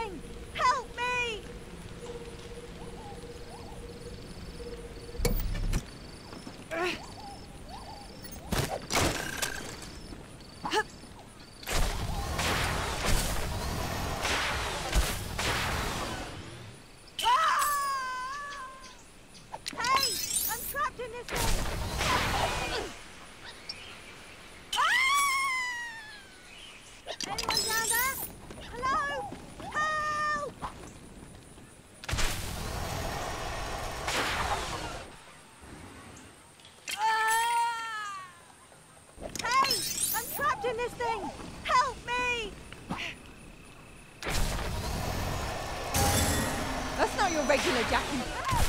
something! Help me! Ah! Hey! I'm trapped in this thing! This thing! Help me! That's not your regular Jackie.